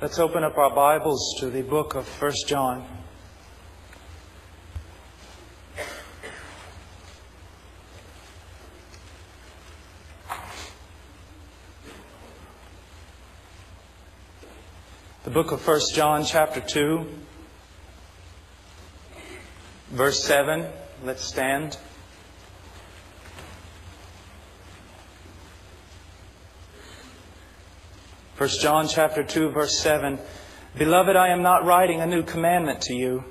Let's open up our Bibles to the book of 1 John. The book of 1 John, chapter 2, verse 7. Let's stand. 1 John chapter 2 verse 7 Beloved I am not writing a new commandment to you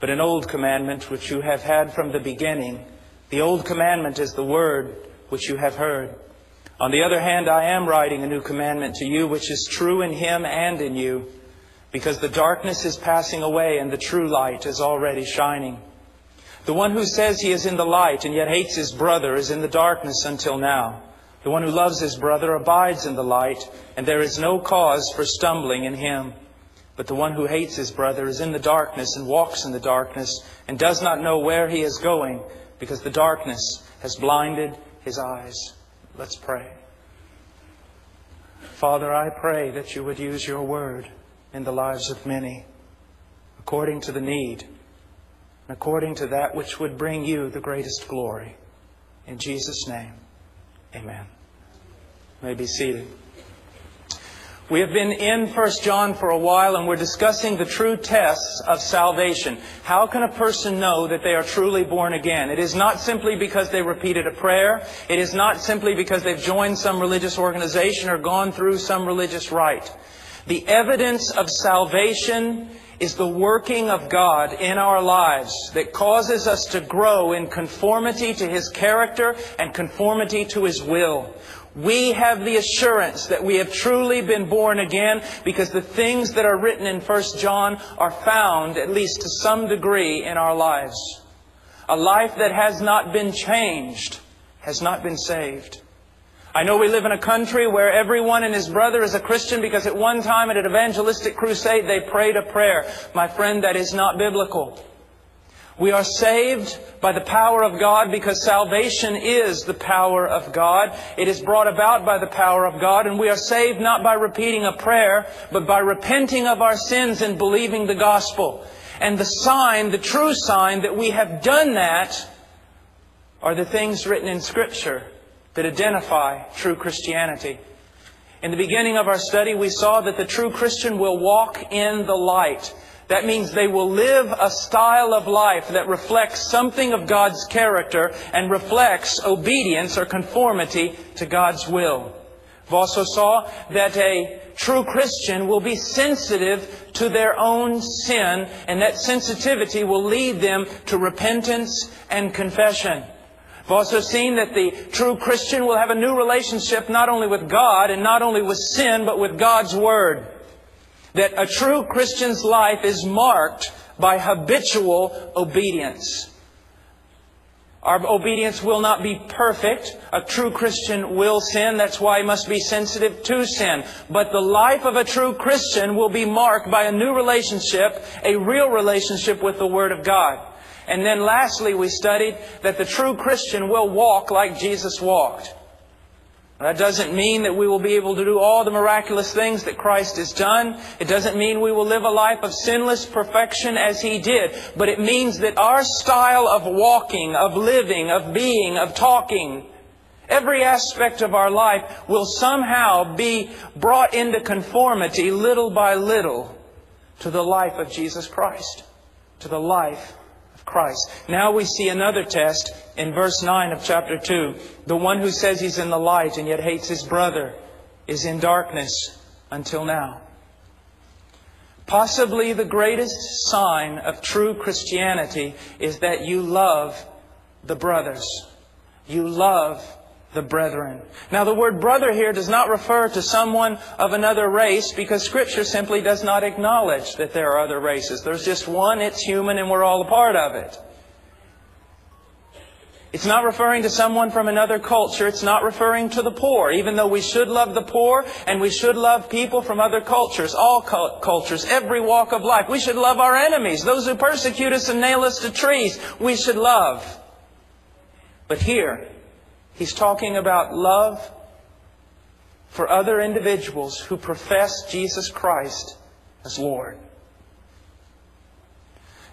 but an old commandment which you have had from the beginning. The old commandment is the word which you have heard. On the other hand I am writing a new commandment to you which is true in him and in you because the darkness is passing away and the true light is already shining. The one who says he is in the light and yet hates his brother is in the darkness until now the one who loves his brother abides in the light, and there is no cause for stumbling in him. But the one who hates his brother is in the darkness and walks in the darkness and does not know where he is going because the darkness has blinded his eyes. Let's pray. Father, I pray that you would use your word in the lives of many according to the need and according to that which would bring you the greatest glory. In Jesus' name. Amen. You may be seated. We have been in 1 John for a while and we're discussing the true tests of salvation. How can a person know that they are truly born again? It is not simply because they repeated a prayer. It is not simply because they've joined some religious organization or gone through some religious rite. The evidence of salvation is the working of God in our lives that causes us to grow in conformity to His character and conformity to His will. We have the assurance that we have truly been born again because the things that are written in 1 John are found, at least to some degree, in our lives. A life that has not been changed has not been saved. I know we live in a country where everyone and his brother is a Christian because at one time at an evangelistic crusade they prayed a prayer. My friend, that is not biblical. We are saved by the power of God because salvation is the power of God. It is brought about by the power of God and we are saved not by repeating a prayer, but by repenting of our sins and believing the gospel. And the sign, the true sign that we have done that are the things written in Scripture that identify true Christianity. In the beginning of our study, we saw that the true Christian will walk in the light. That means they will live a style of life that reflects something of God's character and reflects obedience or conformity to God's will. We also saw that a true Christian will be sensitive to their own sin, and that sensitivity will lead them to repentance and confession. We've also seen that the true Christian will have a new relationship not only with God and not only with sin, but with God's Word. That a true Christian's life is marked by habitual obedience. Our obedience will not be perfect. A true Christian will sin. That's why he must be sensitive to sin. But the life of a true Christian will be marked by a new relationship, a real relationship with the Word of God. And then lastly, we studied that the true Christian will walk like Jesus walked. That doesn't mean that we will be able to do all the miraculous things that Christ has done. It doesn't mean we will live a life of sinless perfection as He did. But it means that our style of walking, of living, of being, of talking, every aspect of our life will somehow be brought into conformity little by little to the life of Jesus Christ, to the life Christ. Now we see another test in verse 9 of chapter 2. The one who says he's in the light and yet hates his brother is in darkness until now. Possibly the greatest sign of true Christianity is that you love the brothers. You love the brethren. Now the word brother here does not refer to someone of another race because scripture simply does not acknowledge that there are other races. There's just one, it's human, and we're all a part of it. It's not referring to someone from another culture. It's not referring to the poor, even though we should love the poor and we should love people from other cultures, all cultures, every walk of life. We should love our enemies, those who persecute us and nail us to trees. We should love. But here, He's talking about love for other individuals who profess Jesus Christ as Lord.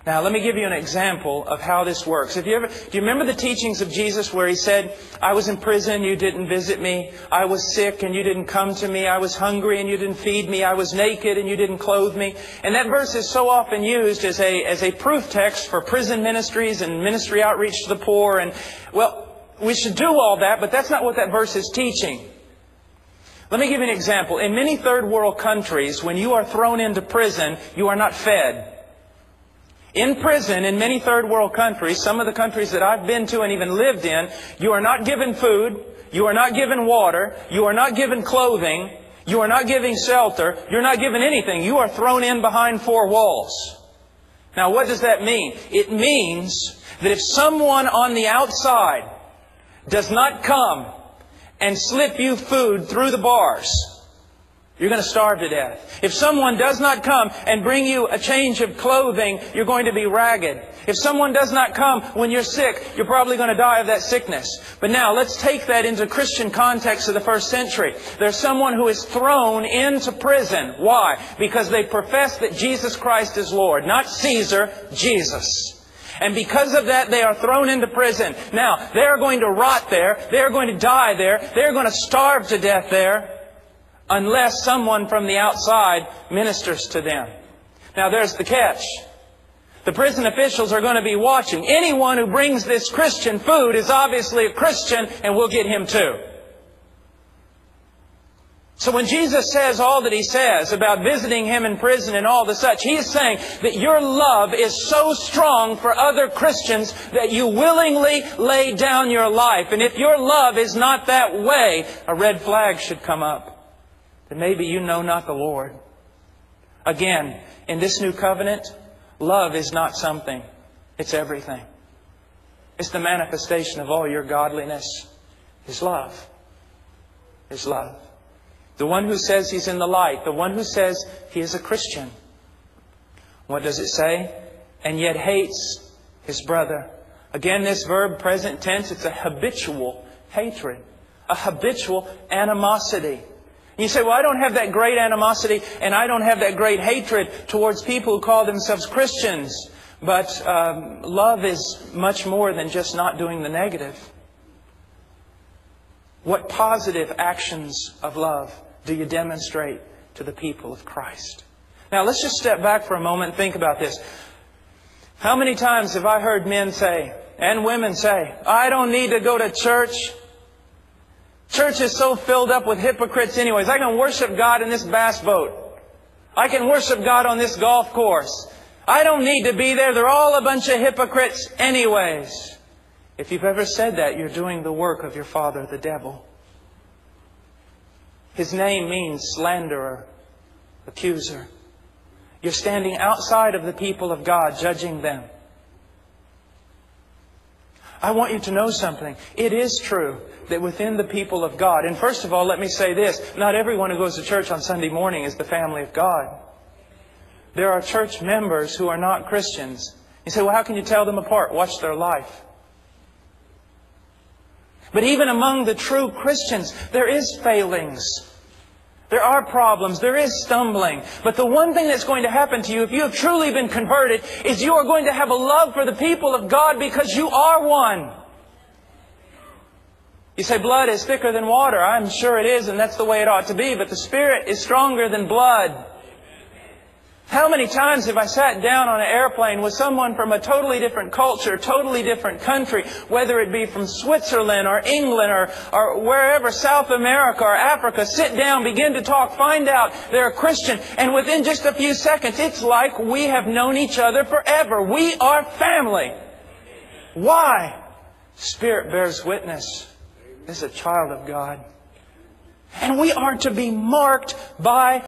Now, let me give you an example of how this works. Have you ever, do you remember the teachings of Jesus where he said, I was in prison, you didn't visit me. I was sick and you didn't come to me. I was hungry and you didn't feed me. I was naked and you didn't clothe me. And that verse is so often used as a, as a proof text for prison ministries and ministry outreach to the poor. And, well, we should do all that, but that's not what that verse is teaching. Let me give you an example. In many third world countries, when you are thrown into prison, you are not fed. In prison, in many third world countries, some of the countries that I've been to and even lived in, you are not given food, you are not given water, you are not given clothing, you are not given shelter, you're not given anything. You are thrown in behind four walls. Now what does that mean? It means that if someone on the outside does not come and slip you food through the bars, you're going to starve to death. If someone does not come and bring you a change of clothing, you're going to be ragged. If someone does not come when you're sick, you're probably going to die of that sickness. But now, let's take that into Christian context of the first century. There's someone who is thrown into prison. Why? Because they profess that Jesus Christ is Lord. Not Caesar, Jesus. And because of that, they are thrown into prison. Now, they're going to rot there. They're going to die there. They're going to starve to death there unless someone from the outside ministers to them. Now there's the catch. The prison officials are going to be watching. Anyone who brings this Christian food is obviously a Christian and we'll get him too. So when Jesus says all that He says about visiting Him in prison and all the such, He is saying that your love is so strong for other Christians that you willingly lay down your life. And if your love is not that way, a red flag should come up that maybe you know not the Lord. Again, in this new covenant, love is not something. It's everything. It's the manifestation of all your godliness. Is love. Is love. The one who says he's in the light. The one who says he is a Christian. What does it say? And yet hates his brother. Again, this verb, present tense, it's a habitual hatred. A habitual animosity. You say, well, I don't have that great animosity and I don't have that great hatred towards people who call themselves Christians. But um, love is much more than just not doing the negative. What positive actions of love do you demonstrate to the people of Christ? Now, let's just step back for a moment and think about this. How many times have I heard men say, and women say, I don't need to go to church. Church is so filled up with hypocrites anyways. I can worship God in this bass boat. I can worship God on this golf course. I don't need to be there. They're all a bunch of hypocrites anyways. If you've ever said that, you're doing the work of your father, the devil. His name means slanderer, accuser. You're standing outside of the people of God, judging them. I want you to know something. It is true that within the people of God, and first of all, let me say this, not everyone who goes to church on Sunday morning is the family of God. There are church members who are not Christians. You say, well, how can you tell them apart? Watch their life. But even among the true Christians, there is failings. There are problems. There is stumbling. But the one thing that's going to happen to you if you have truly been converted is you are going to have a love for the people of God because you are one. You say blood is thicker than water. I'm sure it is, and that's the way it ought to be. But the Spirit is stronger than blood. How many times have I sat down on an airplane with someone from a totally different culture, totally different country, whether it be from Switzerland or England or, or wherever, South America or Africa, sit down, begin to talk, find out they're a Christian, and within just a few seconds, it's like we have known each other forever. We are family. Why? Spirit bears witness. This is a child of God. And we are to be marked by